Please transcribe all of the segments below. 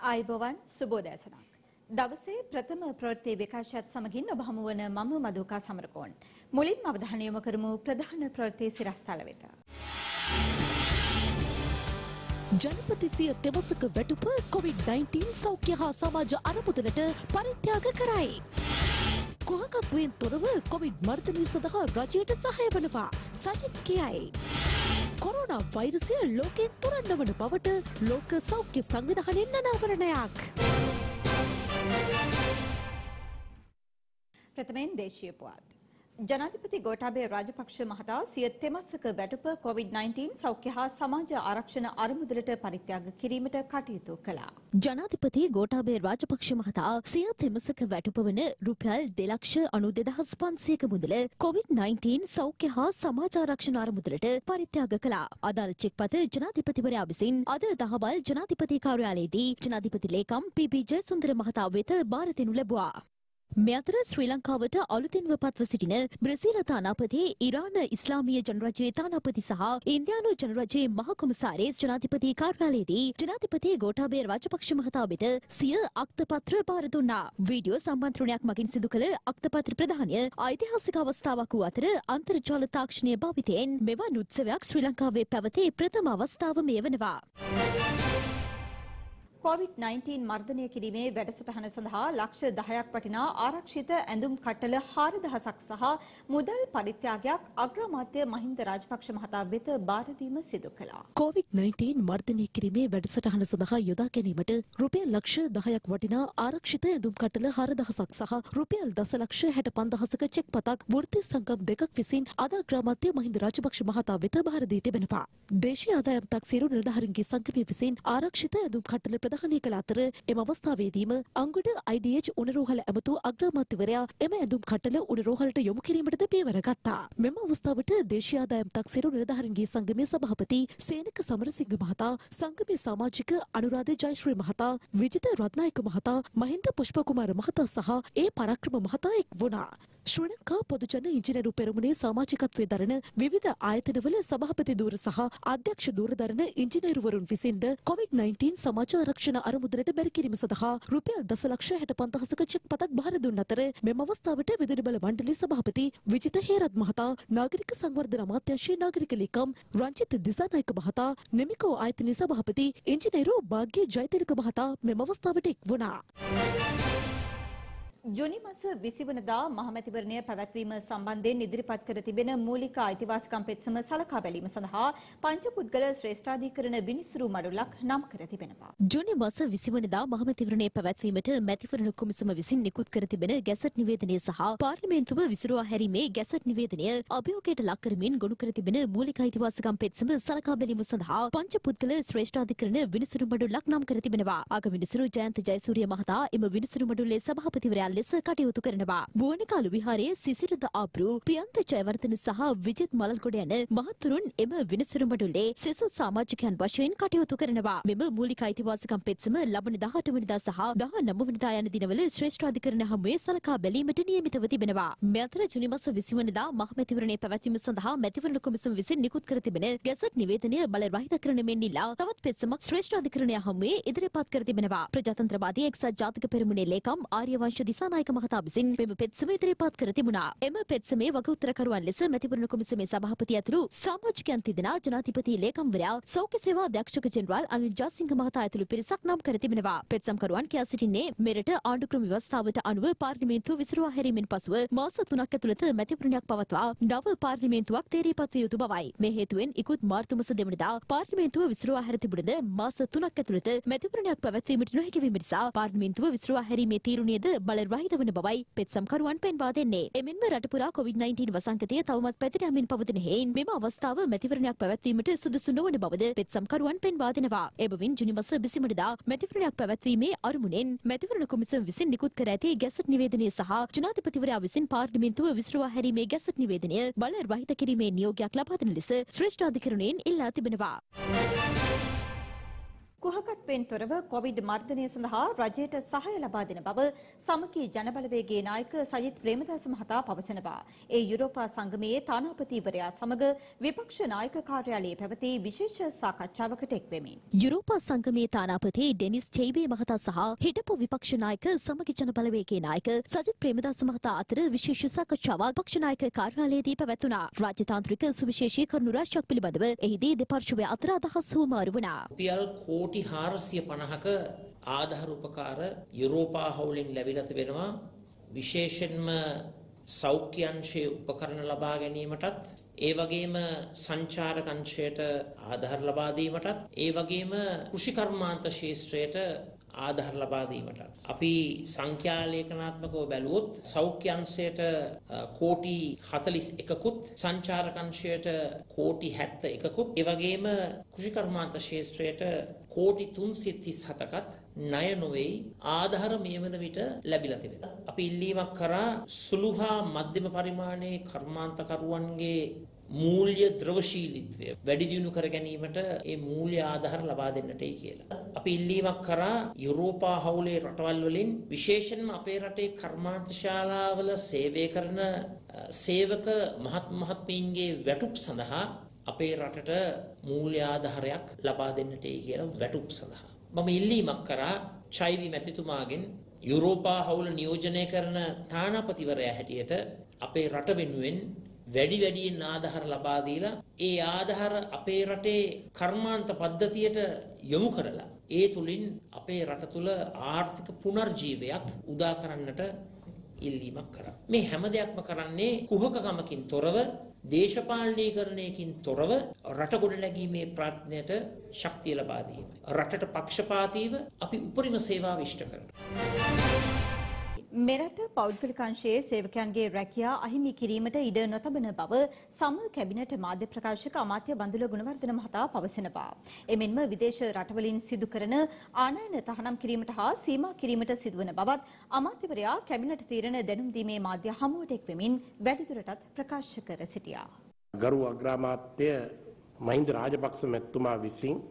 ආයිබෝවන් සුබෝදෑසනක්. දවසේ ප්‍රථම ප්‍රවෘත්ති විකාශයත් සමගින් ඔබ හමු වන මම මදුකා සමරකෝන්. මුලින්ම අවධානය යොමු කරමු ප්‍රධාන ප්‍රවෘත්ති සිරස්තල වෙත. ජනපතිසිය තෙමසක වැටුප කොවිD-19 සෞඛ්‍ය හා සමාජ අරමුදලට පරිත්‍යාග කරයි. කුහකත්වයෙන් තොරව කොවිඩ් මර්ධනය සඳහා රජයට සහය වනවා සජිත් කියයි. කොරුණා වෛරසය ලෝකෙන් තුරන්න වන බවට ලෝක සෞඛ්‍ය සංවිධානයෙන් අනාවරණයක්. ප්‍රථමයෙන් දේශීය පුවත්. ජනාධිපති ගෝඨාභය රාජපක්ෂ මහතා සිය තෙමස්සක වැටුප COVID-19 සෞඛ්‍ය හා සමාජ ආරක්ෂණ අරමුදලට පරිත්‍යාග කිරීමට කටයුතු කළා. ජනාධිපති ගෝඨාභය රාජපක්ෂ මහතා සිය තෙමසක වැටුප වන රුපියල් දෙලක්ෂ අනු දෙදහස් පන්සියක මුදල COVID-19 සෞඛ්‍ය හා සමාජ ආරක්ෂණ අරමුදලට පරිත්‍යාග කළා. අදාළ චෙක්පත ජනාධිපතිවරයා විසින් අද දහවල් ජනාධිපති කාර්යාලයේදී ජනාධිපති ලේකම් පී.පී. ජයසුන්දර මහතා වෙත බාර දෙනු ලැබුවා. මේ අතර ශ්‍රී ලංකාවට අලුතින්ව පත්ව සිටින බ්‍රසීල තානාපති ඉරාන ඉස්ලාමීය ජනරජයේ තානාපති සහ ඉන්දියානු ජනරජයේ මහ කොමසාරිස් ජනාධිපති කාර්යාලයේදී ජනාධිපති ගෝඨාභය රාජපක්ෂ මහතා වෙත සිය අක්තපත්‍ර බාර දුන්නා. වීඩියෝ සම්මන්ත්‍රණයක් මගින් සිදු කළ අක්තපත්‍ර ප්‍රදානය ඓතිහාසික අවස්ථාවක් වූ අතර අන්තර්ජාල තාක්ෂණය භාවිතයෙන් මෙවන් උත්සවයක් ශ්‍රී ලංකාවේ පැවතේ ප්‍රථම අවස්ථාව මේ වනවා. COVID-19 මර්ධනය කිරීමේ වැඩසටහන සඳහා ලක්ෂ 10ක් වටිනා ආරක්ෂිත ඇඳුම් කට්ටල 4000ක් සහ මුදල් පරිත්‍යාගයක් අග්‍රාමාත්‍ය මහින්ද රාජපක්ෂ මහතා වෙත බාර දීම සිදු කළා. COVID-19 මර්ධනය කිරීමේ වැඩසටහන සඳහා යොදා ගැනීමට රුපියල් ලක්ෂ 10ක් වටිනා ආරක්ෂිත ඇඳුම් කට්ටල 4000ක් සහ රුපියල් දසලක්ෂ 65000ක චෙක් පතක් වෘත්තීය සංගම් දෙකක් විසින් අද අග්‍රාමාත්‍ය මහින්ද රාජපක්ෂ මහතා වෙත බාර දී තිබෙනවා. දේශීය ආදායම් තක්සේරු නිලධාරීන්ගේ සංගමය විසින් ආරක්ෂිත ඇඳුම් කට්ටල ප්‍රදානය කළ අතර එම අවස්ථාවේදීම අංගුඩ IDH උණරෝහල ඇමතු අග්‍රාමාත්‍යවරයා එම ඇඳුම් කට්ටල උණරෝහලට යොමු කිරීමටද පියවර ගත්තා. මෙම අවස්ථාවට දේශීය ආදායම් තක්සේරු නිලධාරීන්ගේ සංගමේ සභාපති සේනක සමරසිංහ මහතා සංගමේ සමාජික අනුරාධ ජයශ්‍රී මහතා විජිත රත්නායක මහතා මහින්ද පුෂ්පකුමාර මහතා සහ ඒ පරාක්‍රම මහතා එක් වුණා. ශ්‍රී ලංකා පොදුජන ඉංජිනේරු පෙරමුණේ සමාජිකත්වයේ දරන විවිධ ආයතනවල සභාපති ධූර සහ අධ්‍යක්ෂ ධූර දරන ඉංජිනේරුවරුන් විසින්ද COVID-19 සමාජ ආරක්ෂණ අරමුදලට බැරි කිරීම සඳහා රුපියල් දසලක්ෂ 65ක චෙක් පතක් බාර දුන් අතර මෙම අවස්ථාවට විදුලි බල මණ්ඩලයේ සභාපති විජිත හේරත් මහතා නාගරික සංවර්ධන අමාත්‍යාංශයේ නාගරික ලේකම් රංජිත් දිසානායක මහතා නෙමිකෝ ආයතනයේ සභාපති ඉංජිනේරු භාග්‍ය ජයතිලක මහතා මෙම අවස්ථාවට එක් වුණා. ජුනි මස 20 වනදා මහමැතිවරණය පැවැත්වීම සම්බන්ධයෙන් ඉදිරිපත් කර තිබෙන මූලික අයිතිවාසිකම් පෙත්සම සලකා බැලීම සඳහා පංචපුද්ගල ශ්‍රේෂ්ඨාධිකරණ විනිසුරු මඩුලක් නම් කර තිබෙනවා. ජුනි මාස 20 වනදා මහමැතිවරණය පැවැත්වීමට මැතිවරණ කොමිසම විසින් නිකුත් කර තිබෙන ගැසට් නිවේදනය සහ පාර්ලිමේන්තුව විසිරුවා හැරීමේ ගැසට් නිවේදනය අභියෝගයට ලක් කරමින් ගොනු කර තිබෙන මූලික අයිතිවාසිකම් පෙත්සම සලකා බැලීම සඳහා පංචපුද්ගල ශ්‍රේෂ්ඨාධිකරණ විනිසුරු මඩුලක් නම් කර තිබෙනවා. අගවිනිසුරු ජයන්ත ජයසූරිය මහතා එම විනිසුරු මඩුල්ලේ සභාපතිවරයා ලෙස කටයුතු කරනවා. බුවනකාලු විහාරයේ සිසිරද ආබ්රු ප්‍රියන්ත ජයවර්ධන සහ විජිත් මලල්ගොඩ යන මහතුරුන් එම විනිසුරු මඩුල්ලේ සෙසු සමාජිකයන් වශයෙන් කටයුතු කරනවා. මෙම මූලික අයිතිවාසිකම් පෙත්සම ලබන 18 වෙනිදා සහ 19 වෙනිදා යන දිනවල ශ්‍රේෂ්ඨාධිකරණ හමුවේ සලකා බැලීමට නියමිතව තිබෙනවා. මේ අතර ජුනි මාස 20 වෙනිදා මහමැතිවරණයේ පැවැත්වීම සඳහා මැතිවරණ කොමිසම විසින් නිකුත් කර තිබෙන ගැසට් නිවේදනය බල රහිත කරන මෙන් ඉල්ලා තවත් පෙත්සමක් ශ්‍රේෂ්ඨාධිකරණය හමුවේ ඉදිරිපත් කර තිබෙනවා. ප්‍රජාතන්ත්‍රවාදී එක්සත් ජාතික පෙරමුණේ ලේකම් ආර්යවංශ දිසානායක මහතා විසින් මෙම පෙත්සම ඉදිරිපත් කර තිබුණා. එම පෙත්සමේ වගඋත්තරකරුවන් ලෙස මැතිවරණ කොමිසමේ සභාපති ඇතුළු සමාජිකයන් තිදෙනා ජනාධිපති ලේකම්වරයා සෞඛ්‍ය සේවා අධ්‍යක්ෂක ජෙනරාල් අනිල් ජාසිංහ මහතා ඇතුළු පිරිසක් නම් කර තිබෙනවා. පෙත්සම්කරුවන් කියා සිටින්නේ මෙරට ආණ්ඩුක්‍රම ව්‍යවස්ථාවට අනුව පාර්ලිමේන්තුව විසිරුවා හැරීමෙන් පසුව මාස තුනක් ඇතුළත මැතිවරණයක් පවත්වා නව පාර්ලිමේන්තුවක් තේරීපත් විය යුතු බවයි. මේ හේතුවෙන් ඉකුත් මාර්තු මාස දෙවනදා පාර්ලිමේන්තුව විසිරුවා හැර තිබුණද මාස තුනක් ඇතුළත මැතිවරණයක් පැවැත්වීමට නොහැකි වීම නිසා පාර්ලිමේන්තුව විසිරුවා හැරීමේ තීරණයද බල විවාහිත වන බවයි පෙත්සම්කරුවන් පෙන්වා දෙන්නේ. එමෙන්ම රට පුරා COVID-19 වසංගතය තවමත් පැතිර යමින් පවතින හේයින් මෙම අවස්ථාව මැතිවරණයක් පැවැත්වීමට සුදුසු නොවන බවද පෙත්සම්කරුවන් පෙන්වා දෙනවා. එබැවින් ජුනි මාස 20 වෙනිදා මැතිවරණයක් පැවැත්වීමේ අරමුණෙන් මැතිවරණ කොමිසම විසින් නිකුත් කර ඇති ගැසට් නිවේදනය සහ ජනාධිපතිවරයා විසින් පාර්ලිමේන්තුව විසිරුවා හැරීමේ ගැසට් නිවේදනය බල රහිත කිරීමේ නියෝගයක් ලබා දෙන ලෙස ශ්‍රේෂ්ඨ අධිකරණයෙන් ඉල්ලා තිබෙනවා. කුහකත්වයෙන් තොරව කොවිඩ් මර්ධනය සඳහා රජයට සහාය ලබා දෙන බව සමගී ජනබලවේගයේ නායක සජිත් ප්‍රේමදාස මහතා පවසනවා. ඒ යුරෝපා සංගමයේ තානාපතිවරයා සමග විපක්ෂ නායක කාර්යාලයේ පැවති විශේෂ සාකච්ඡාවකට එක්වෙමින්. යුරෝපා සංගමයේ තානාපති ඩෙනිස් චෙයිබේ මහතා සහ හිටපු විපක්ෂ නායක සමගි ජනබලවේගයේ නායක සජිත් ප්‍රේමදාස මහතා අතර විශේෂ සාකච්ඡාවක් පක්ෂ නායක කාර්යාලයේදී පැවැත්වුණා. රාජ්‍යතාන්ත්‍රික සුවිශේෂී කරුණු රාශියක් පිළිබඳව එහිදී දෙපාර්ශ්වය අතර අදහස් හුවමාරු වුණා. රුපියල් කෝටි හාරසිය පණහක ආධහර උපකාර යුරෝපා හවුලින් ලැබිලා තිබෙනවා. විශේෂෙන්ම සෞඛ්‍යංශයේ උපකරණ ලබා ගැනීමටත් ඒ වගේම සංචාරකංශයට ආධාර ලබා දීමටත් ඒ වගේම කෘෂිකර්මාන්ත ශේෂ්ත්‍රයට ආධාර ලබා දීමට. අපි සංඛ්‍යාලේඛනාත්මකව බැලුවොත් සෞඛ්‍යංශයට කෝටි 41කුත් සංචාරකංශයට කෝටි 71කුත් ඒ වගේම කෘෂිකර්මාන්ත ශාස්ත්‍රයට කෝටි 337කත් ණය නොවේයි ආධාර මේ වන විට ලැබිලා තිබෙනවා. අපි ඉල්ලීමක් කරා සුළු හා මධ්‍යම පරිමාණයේ කර්මාන්තකරුවන්ගේ මූල්‍ය ද්‍රවශීලීත්වය වැඩි දියුණු කර ගැනීමට ඒ මූල්‍ය ආධාර ලබා දෙන්නටයි කියලා. අපි ඉල්ලීමක් කරා යුරෝපා හවුලේ රටවල් වලින් විශේෂයෙන්ම අපේ රටේ කර්මාන්තශාලාවල සේවය කරන සේවක මහත් මහත්මීන්ගේ වැටුප් සඳහා අපේ රටට මූල්‍ය ආධාරයක් ලබා දෙන්නටයි කියලා වැටුප් සඳහා. මම ඉල්ලීමක් කරා චෛවි මැතිතුමාගෙන් යුරෝපා හවුල නියෝජනය කරන තානාපතිවරයා හැටියට අපේ රට වෙනුවෙන් වැඩි වැඩියෙන් ආධාර ලබා දීලා ඒ ආධාර අපේ රටේ කර්මාන්ත පද්ධතියට යොමු කරලා ඒ තුලින් අපේ රට තුල ආර්ථික පුනර්ජීවයක් උදා කරන්නට ඉල්ලීමක් කරා. මේ හැම දෙයක්ම කරන්නේ කුහකකමකින් තොරව දේශපාලනීකරණයකින් තොරව රට ගොඩනැගීමේ ප්‍රඥයට ශක්තිය ලබා දීමයි. රටට පක්ෂපාතීව අපි උපරිම සේවා විශ්ට කරනවා. මෙරට පෞද්ගලික අංශයේ සේවකයන්ගේ රැකියා අහිමි කිරීමට ඉඩ නොතබන බව සම කැබිනට් මාධ්‍ය ප්‍රකාශක අමාත්‍ය බඳුල ගුණවර්ධන මහතා පවසනවා. එමෙන්ම විදේශ රටවලින් සිදු කරන ආනයන තහනම් කිරීමට හා සීමා කිරීමට සිදුවන බවත් අමාත්‍යවරයා කැබිනට් තීරණ දැනුම් දීමේ මාධ්‍ය හමුවට එක්වෙමින් වැඩිදුරටත් ප්‍රකාශ කර සිටියා. ගරු අග්‍රාමාත්‍ය මහින්ද රාජපක්ෂ මැතිතුමා විසින්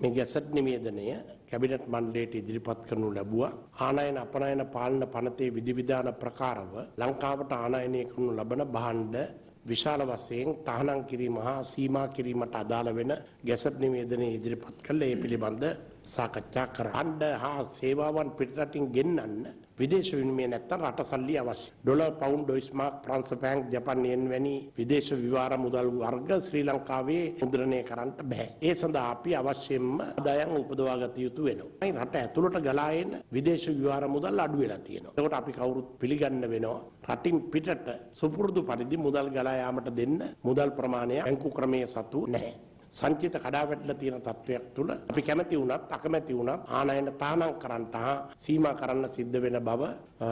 මේ ගැසට් නිවේදනය කැබිනට් මණ්ඩලයට ඉදිරිපත් කරනු ලැබුවා. ආනයන අපනයන පාලන පනතේ විධිවිධාන ප්‍රකාරව ලංකාවට ආනයනය කරනු ලබන භාණ්ඩ විශාල වශයෙන් තහනම් කිරීම හා සීමා කිරීමට අදාළ වෙන ගැසට් නිවේදනය ඉදිරිපත් කළ ඒ පිළිබඳ සාකච්ඡා කර. අණ්ඩ හා සේවාවන් පිටරටින් ගෙන්නන්න විදේශ විනිමය නැත්තම් රට සල්ලි අවශ්‍ය. ඩොලර් පවුන්ඩ් ඩොයිස්මාක් ප්‍රංශ බැංක් ජපන් යෙන් වැනි විදේශ විවාර මුදල් වර්ග ශ්‍රී ලංකාවේ මුද්‍රණය කරන්න බෑ. ඒ සඳහා අපි අවශ්‍යයෙන්ම ආදායම් උපදවා ගත යුතු වෙනවා. රට ඇතුළට ගලා එන විදේශ විවාර මුදල් අඩු වෙලා තියෙනවා. එතකොට අපි කවුරුත් පිළිගන්න වෙනවා. රටින් පිටට සුපුරුදු පරිදි මුදල් ගලා යාමට දෙන්න මුදල් ප්‍රමාණය බැංකු ක්‍රමයේ සතු නැහැ. සංචිත කඩාවැටලා තියෙන තත්වයක් තුළ අපි කැමති වුණත් අකමැති වුණත් ආනයන තානම් කරන්නට හා සීමා කරන්න සිද්ධ වෙන බව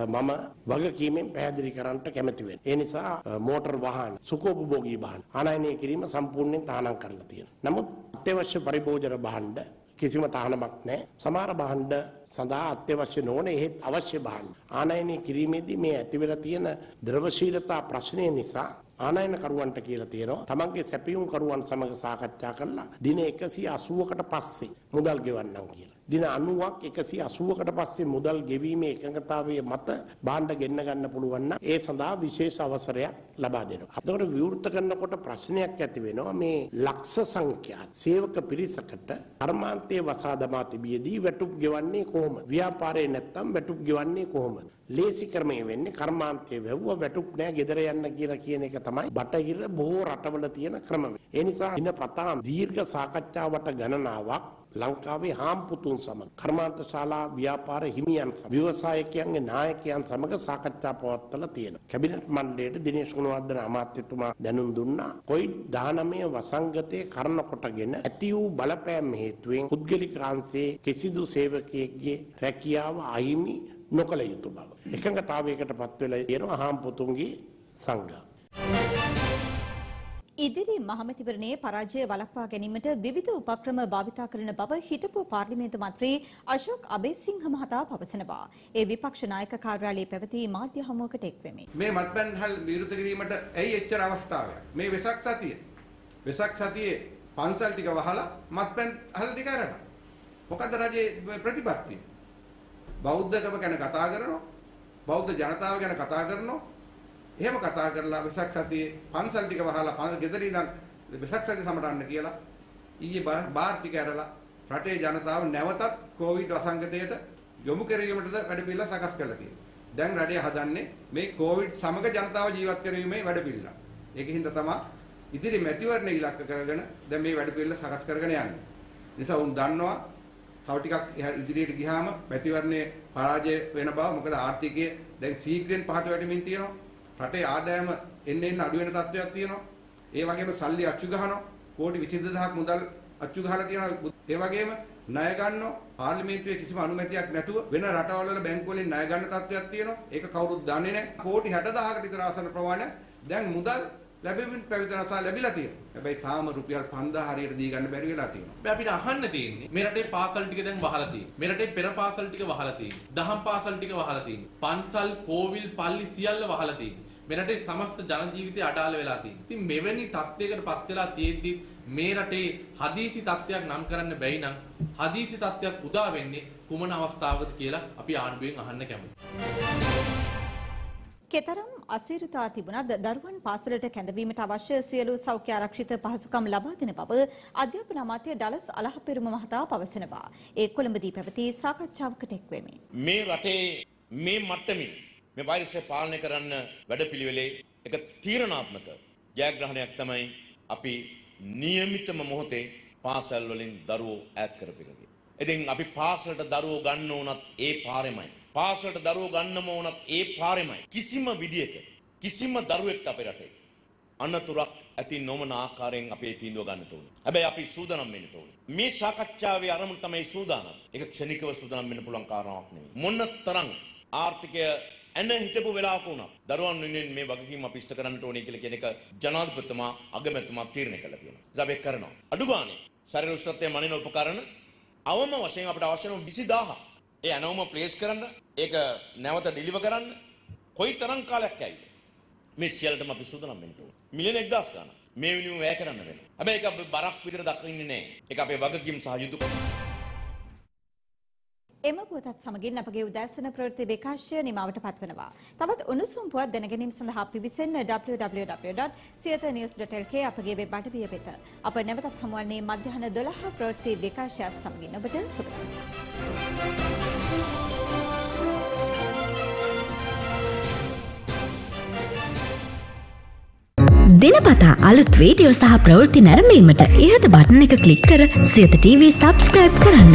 මම වගකීමෙන් පැහැදිලි කරන්නට කැමති වෙනවා. ඒ නිසා මෝටර් වාහන, සුඛෝපභෝගී වාහන ආනයනය කිරීම සම්පූර්ණයෙන් තානම් කරලා තියෙනවා. නමුත් අත්‍යවශ්‍ය පරිභෝජන භාණ්ඩ කිසිම තහනමක් නැහැ. සමහර භාණ්ඩ සඳහා අත්‍යවශ්‍ය නොවන එහෙත් අවශ්‍ය භාණ්ඩ ආනයනය කිරීමේදී මේ ඇතිවෙලා තියෙන ද්‍රවශීලතා ප්‍රශ්නය නිසා ආනයනකරුවන්ට කියලා තියෙනවා තමන්ගේ සැපියුම් කරුවන් සමග සාකච්ඡා කරලා දින 180කට පස්සේ මුදල් ගෙවන්නම් කියලා. දින 90ක් 180කට පස්සේ මුදල් ගෙවීමේ එකඟතාවයේ මත භාණ්ඩ ගෙන්න ගන්න පුළුවන් නම් ඒ සඳහා විශේෂ අවසරයක් ලබා දෙනවා. එතකොට විවෘත කරනකොට ප්‍රශ්නයක් ඇති වෙනවා මේ ලක්ෂ සංඛ්‍යාත සේවක පිරිසකට කර්මාන්තයේ වසා දමා තිබියදී වැටුප් ගෙවන්නේ කොහොමද? ව්‍යාපාරේ නැත්තම් වැටුප් ගෙවන්නේ කොහොමද? ලේසි ක්‍රමය වෙන්නේ කර්මාන්තයේ වැවුව වැටුප් නෑ ගෙදර යන්න කියලා කියන එක තමයි බටහිර බොහෝ රටවල තියෙන ක්‍රමවේද. ඒ නිසා ඉන පතාම් දීර්ඝ සාකච්ඡාවට ගණනාවක් ලංකාවේ හාම්පුතුන් සමග කර්මාන්ත ශාලා ව්‍යාපාර හිමියන් සමග ව්‍යවසායකයන්ගේ නායකයන් සමග සාකච්ඡා පවත්වලා තියෙනවා. කැබිනට් මණ්ඩලයට දිනේෂ් ගුණවර්ධන අමාත්‍යතුමා දැනුම් දුන්නා. කොයිඩ් 19 වසංගතයේ කරන කොටගෙන ඇති වූ බලපෑම් හේතුවෙන් පුද්ගලික අංශයේ කිසිදු සේවකයෙක්ගේ රැකියාව අහිමි නොකළ යුතු බව. එකඟතාවයකට පත්වෙලා තියෙන අහම් පොතුන්ගේ සංඝා. ඉදිරි මහමැතිවරණයේ පරාජය වළක්වා ගැනීමට විවිධ උපක්‍රම භාවිතා කරන බව හිටපු පාර්ලිමේන්තු මන්ත්‍රී අශෝක් අබේසිංහ මහතා පවසනවා. ඒ විපක්ෂ නායක කාර්යාලයේ පැවති මාධ්‍ය හමුවකට එක්වෙමින්. මේ මත්පැන් හල් විරුද්ධ කිරීමට ඇයි එච්චර අවස්ථාවක්? මේ වෙසක් සතිය. වෙසක් සතියේ පන්සල් ටික වහලා මත්පැන් හල් ටික අරගෙන. මොකද රජයේ ප්‍රතිපත්තිය? බෞද්ධකම ගැන කතා කරනවා. බෞද්ධ ජනතාව ගැන කතා කරනවා. එහෙම කතා කරලා වෙසක් සතියේ පන්සල් ටික වහලා ගෙදර ඉඳන් වෙසක් සතිය සමරන්න කියලා ඊයේ බාර් ටික ඇරලා රටේ ජනතාව නැවතත් කොවිඩ් වසංගතයට යොමු කිරීමටද වැඩපිළිවෙල සකස් කරලා තියෙනවා. දැන් රටේ හදන්නේ මේ කොවිඩ් සමග ජනතාව ජීවත් කිරීමේ වැඩපිළිවෙල. ඒකින්ද තමයි ඉදිරි මැතිවරණ ඉලක්ක කරගෙන දැන් මේ වැඩපිළිවෙල සකස් කරගෙන යන්නේ. නිසා උන් දන්නවා තව ටිකක් ඉදිරියට ගියාම මැතිවරණයේ පරාජය වෙන බව මොකද ආර්ථිකය දැන් ශීඝ්‍රයෙන් පහත වැටෙමින් තියෙනවා. රටේ ආදායම එන්න එන්න අඩු වෙන තත්ත්වයක් තියෙනවා. ඒ වගේම සල්ලි අච්චු ගහනවා. කෝටි 22000ක් මුදල් අච්චු ගහලා තියෙනවා. ඒ වගේම ණය ගන්නවා. පාර්ලිමේන්තුවේ කිසිම අනුමැතියක් නැතුව වෙන රටවල් වල බැංකු වලින් ණය ගන්න තත්ත්වයක් තියෙනවා. ඒක කවුරුත් දන්නේ නැහැ. කෝටි 60000කට විතර ආසන ප්‍රමාණයක් දැන් මුදල් ලැබෙමින් පැවිදෙනසා ලැබිලා තියෙනවා. හැබැයි තාම රුපියල් 5000 හරියට දී ගන්න බැරි වෙලා තියෙනවා. අපි අපිට අහන්න තියෙන්නේ මේ රටේ පාසල් ටික දැන් වහලා තියෙනවා. මේ රටේ පෙර පාසල් ටික වහලා තියෙනවා. දහම් පාසල් ටික වහලා තියෙනවා. පන්සල්, කෝවිල්, පල්ලි සියල්ල වහලා තියෙනවා. මේ රටේ සමස්ත ජන ජීවිතය අඩාල වෙලා තියෙනවා. ඉතින් මෙවැනි තත්යකට පත් වෙලා තියෙද්දි මේ රටේ හදීසි තත්ත්වයක් නම් කරන්න බැයි නම් හදීසි තත්ත්වයක් උදා වෙන්නේ කුමන අවස්ථාවකද කියලා අපි ආණ්ඩුවෙන් අහන්න කැමතියි. කෙතරම් අසීරුතා තිබුණත් දරුවන් පාසලට කැඳවීමට අවශ්‍ය සියලු සෞඛ්‍ය ආරක්ෂිත පහසුකම් ලබා දෙන බව අධ්‍යාපන අමාත්‍ය ඩලස් අලහපෙරුම මහතා පවසනවා. ඒ කොළඹදී පැවති සාකච්ඡාවකට එක්වෙමි. මේ රටේ මේ මට්ටමින් මේ වෛරසය පාලනය කරන්න වැඩපිළිවෙලේ එක තීරණාත්මක ජයග්‍රහණයක් තමයි අපි නියමිතම මොහොතේ පාසල් වලින් දරුවෝ ඈත් කරපිනගේ. ඉතින් අපි පාසලට දරුවෝ ගන්න උනත් ඒ පාරෙමයි. පාසලට දරුවෝ ගන්නම උනත් ඒ පාරෙමයි. කිසිම විදියක කිසිම දරුවෙක්ට අපේ රටේ අනතුරක් ඇති නොවන ආකාරයෙන් අපේ තීන්දුව ගන්නට ඕනේ. හැබැයි අපි සූදානම් වෙන්න ඕනේ. මේ සාකච්ඡාවේ අරමුණ තමයි සූදානම්. ඒක ක්ෂණිකව සූදානම් වෙන්න පුළුවන් කාරණාවක් නෙවෙයි. මොන තරම් ආර්ථිකය ඇන හිටපු වෙලාවක වුණා. දරුවන් වෙනුවෙන් මේ වගකීම අපි ඉෂ්ට කරන්නට ඕනේ කියලා කියන එක ජනාධිපතිතුමා අගමැතිතුමා තීරණය කළා තියෙනවා. සබෙක් කරනවා. අඩු ගානේ ශරීර උෂ්ණත්වය මනින උපකරණ අවම වශයෙන් අපිට අවශ්‍ය වෙන 20000. ඒ අනවම ප්ලේස් කරන්න, ඒක නැවත ඩිලිවර් කරන්න කොයි තරම් කාලයක් ඇයිද? මේ සියල්ලටම අපි සූදානම් වෙන්න ඕනේ. මිලියන 1000 ගාණක් මේ වෙනුවෙන් වැය කරන්න වෙනවා. හැබැයි ඒක අපි බරක් විතර දකින්නේ නැහැ. ඒක අපේ වගකීම් සහ යුතුයකම්. එම පුවතත් සමගින් අපගේ උදෑසන ප්‍රවෘත්ති විකාශය නිමවට පත්වනවා. තවත් උණුසුම් පුවත් දැනගැනීම සඳහා පිවිසෙන්න www.siyathnews.lk අපගේ වෙබ් අඩවිය වෙත. අප නැවතත් හමුවන්නේ මධ්‍යහන 12 ප්‍රවෘත්ති විකාශයත් සමගින් ඔබට සුබ දවසක්. දිනපතා අලුත් වීඩියෝ සහ ප්‍රවෘත්ති නැරඹීමට ඉහත බටන එක ක්ලික් කර සියත TV සබස්ක්‍රයිබ් කරන්න.